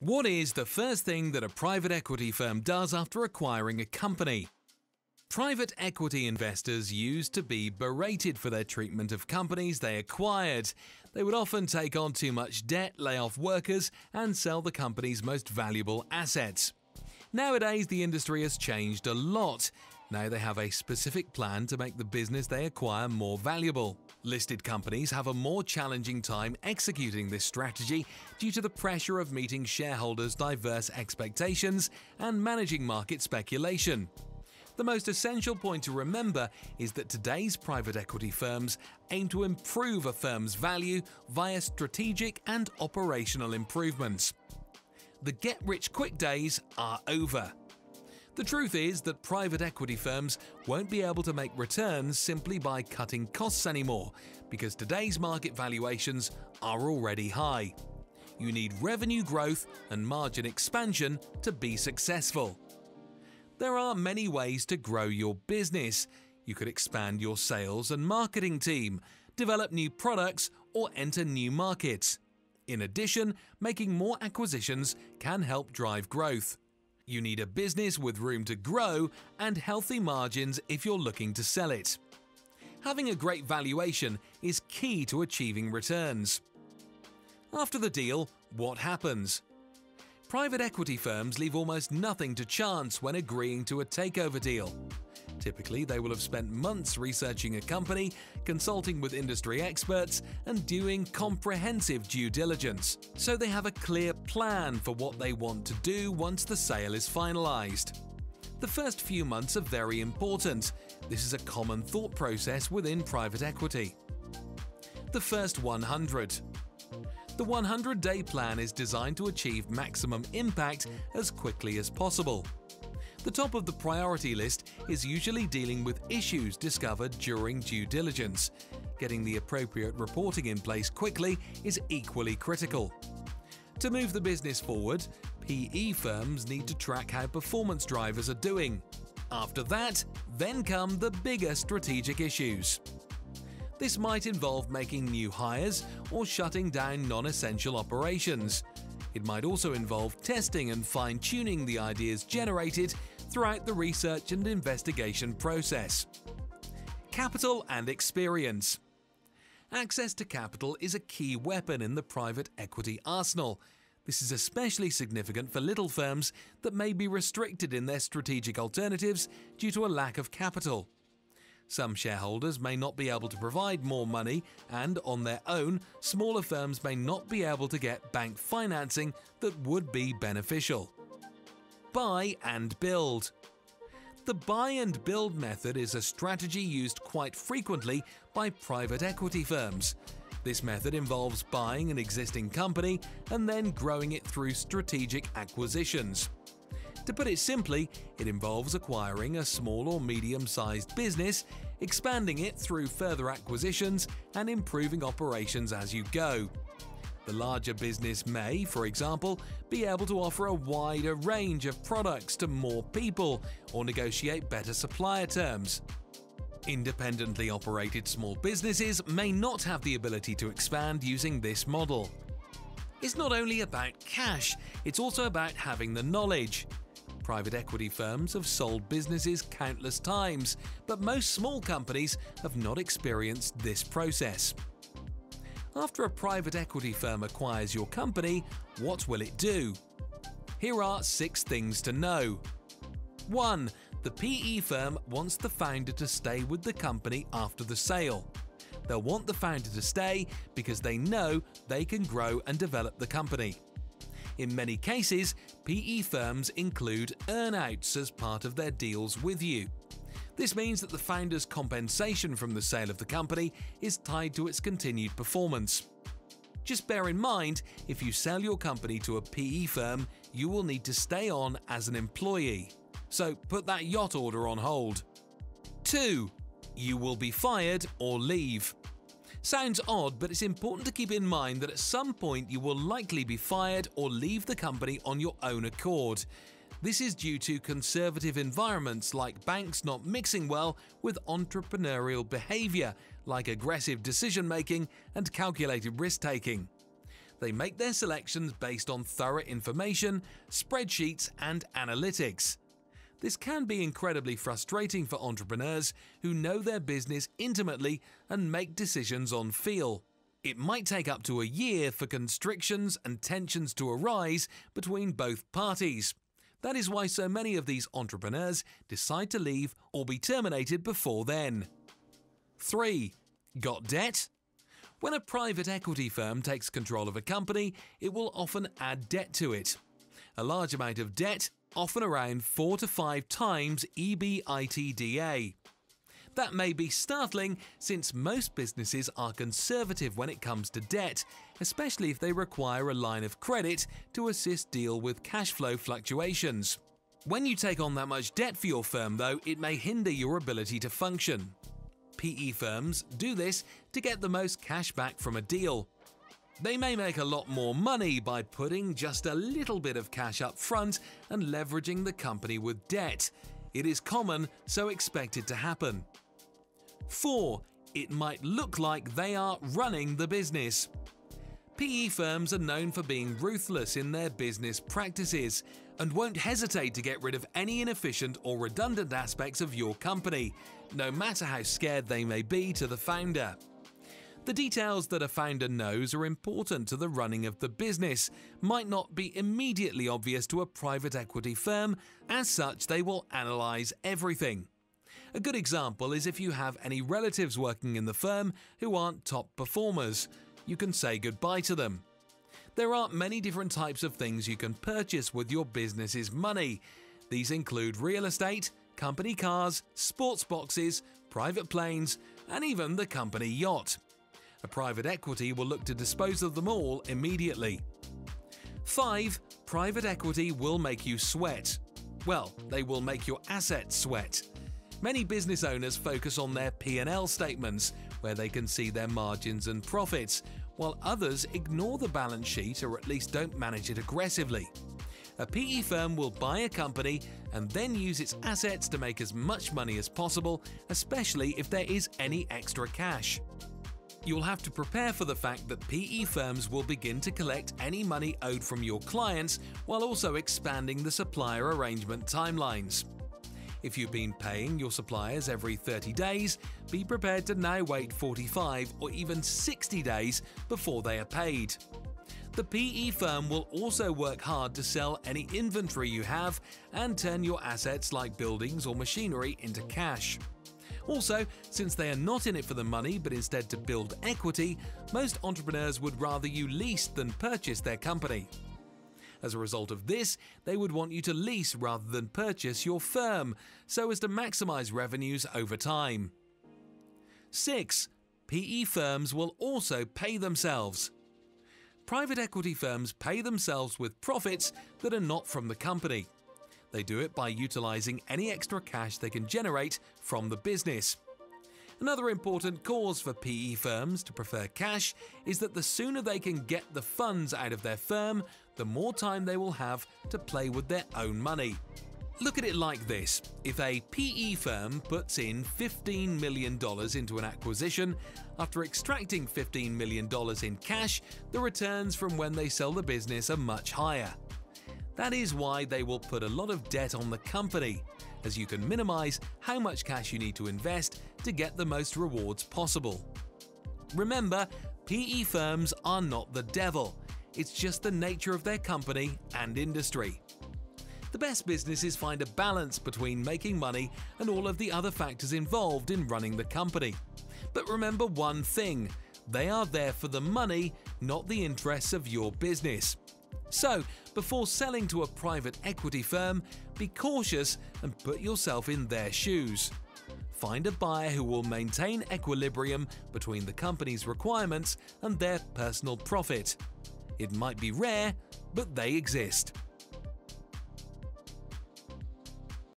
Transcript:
What is the first thing that a private equity firm does after acquiring a company? Private equity investors used to be berated for their treatment of companies they acquired. They would often take on too much debt, lay off workers, and sell the company's most valuable assets. Nowadays, the industry has changed a lot. Now they have a specific plan to make the business they acquire more valuable. Listed companies have a more challenging time executing this strategy due to the pressure of meeting shareholders' diverse expectations and managing market speculation. The most essential point to remember is that today's private equity firms aim to improve a firm's value via strategic and operational improvements. The get rich quick days are over. The truth is that private equity firms won't be able to make returns simply by cutting costs anymore, because today's market valuations are already high. You need revenue growth and margin expansion to be successful. There are many ways to grow your business. You could expand your sales and marketing team, develop new products, or enter new markets. In addition, making more acquisitions can help drive growth. You need a business with room to grow and healthy margins if you're looking to sell it. Having a great valuation is key to achieving returns. After the deal, what happens? Private equity firms leave almost nothing to chance when agreeing to a takeover deal. Typically, they will have spent months researching a company, consulting with industry experts, and doing comprehensive due diligence, so they have a clear plan for what they want to do once the sale is finalized. The first few months are very important. This is a common thought process within private equity. The first 100. The 100 day plan is designed to achieve maximum impact as quickly as possible. The top of the priority list is usually dealing with issues discovered during due diligence. Getting the appropriate reporting in place quickly is equally critical. To move the business forward, PE firms need to track how performance drivers are doing. After that, then come the bigger strategic issues. This might involve making new hires or shutting down non-essential operations. It might also involve testing and fine-tuning the ideas generated throughout the research and investigation process. Capital and experience. Access to capital is a key weapon in the private equity arsenal. This is especially significant for little firms that may be restricted in their strategic alternatives due to a lack of capital. Some shareholders may not be able to provide more money, and on their own, smaller firms may not be able to get bank financing that would be beneficial. Buy and build. The buy and build method is a strategy used quite frequently by private equity firms. This method involves buying an existing company and then growing it through strategic acquisitions. To put it simply, it involves acquiring a small or medium sized business, expanding it through further acquisitions, and improving operations as you go. The larger business may, for example, be able to offer a wider range of products to more people or negotiate better supplier terms. Independently operated small businesses may not have the ability to expand using this model. It's not only about cash, it's also about having the knowledge. Private equity firms have sold businesses countless times, but most small companies have not experienced this process. After a private equity firm acquires your company, what will it do? Here are six things to know. 1. The PE firm wants the founder to stay with the company after the sale. They'll want the founder to stay because they know they can grow and develop the company. In many cases, PE firms include earnouts as part of their deals with you. This means that the founder's compensation from the sale of the company is tied to its continued performance. Just bear in mind, if you sell your company to a PE firm, you will need to stay on as an employee. So put that yacht order on hold. 2. You will be fired or leave. Sounds odd, but it's important to keep in mind that at some point you will likely be fired or leave the company on your own accord. This is due to conservative environments like banks not mixing well with entrepreneurial behavior, like aggressive decision making and calculated risk taking. They make their selections based on thorough information, spreadsheets, and analytics. This can be incredibly frustrating for entrepreneurs who know their business intimately and make decisions on feel. It might take up to a year for constrictions and tensions to arise between both parties. That is why so many of these entrepreneurs decide to leave or be terminated before then. 3. Got debt? When a private equity firm takes control of a company, it will often add debt to it. A large amount of debt, often around 4 to 5 times EBITDA. That may be startling since most businesses are conservative when it comes to debt, especially if they require a line of credit to assist deal with cash flow fluctuations. When you take on that much debt for your firm, though, it may hinder your ability to function. PE firms do this to get the most cash back from a deal. They may make a lot more money by putting just a little bit of cash up front and leveraging the company with debt. It is common, so expect it to happen. 4. It might look like they are running the business. PE firms are known for being ruthless in their business practices and won't hesitate to get rid of any inefficient or redundant aspects of your company, no matter how scared they may be to the founder. The details that a founder knows are important to the running of the business might not be immediately obvious to a private equity firm, as such, they will analyse everything. A good example is if you have any relatives working in the firm who aren't top performers, you can say goodbye to them. There are many different types of things you can purchase with your business's money. These include real estate, company cars, sports boxes, private planes, and even the company yacht. A private equity will look to dispose of them all immediately. 5. Private equity will make you sweat. Well, they will make your assets sweat. Many business owners focus on their P&L statements, where they can see their margins and profits, while others ignore the balance sheet or at least don't manage it aggressively. A PE firm will buy a company and then use its assets to make as much money as possible, especially if there is any extra cash. You'll have to prepare for the fact that PE firms will begin to collect any money owed from your clients while also expanding the supplier arrangement timelines. If you've been paying your suppliers every 30 days, be prepared to now wait 45 or even 60 days before they are paid. The PE firm will also work hard to sell any inventory you have and turn your assets like buildings or machinery into cash. Also, since they are not in it for the money but instead to build equity, most entrepreneurs would rather you lease than purchase their company. As a result of this, they would want you to lease rather than purchase your firm, so as to maximize revenues over time. 6. PE firms will also pay themselves. Private equity firms pay themselves with profits that are not from the company. They do it by utilizing any extra cash they can generate from the business. Another important cause for PE firms to prefer cash is that the sooner they can get the funds out of their firm, the more time they will have to play with their own money. Look at it like this if a PE firm puts in $15 million into an acquisition, after extracting $15 million in cash, the returns from when they sell the business are much higher. That is why they will put a lot of debt on the company, as you can minimize how much cash you need to invest to get the most rewards possible. Remember, PE firms are not the devil, it's just the nature of their company and industry. The best businesses find a balance between making money and all of the other factors involved in running the company. But remember one thing they are there for the money, not the interests of your business. So, before selling to a private equity firm, be cautious and put yourself in their shoes. Find a buyer who will maintain equilibrium between the company's requirements and their personal profit. It might be rare, but they exist.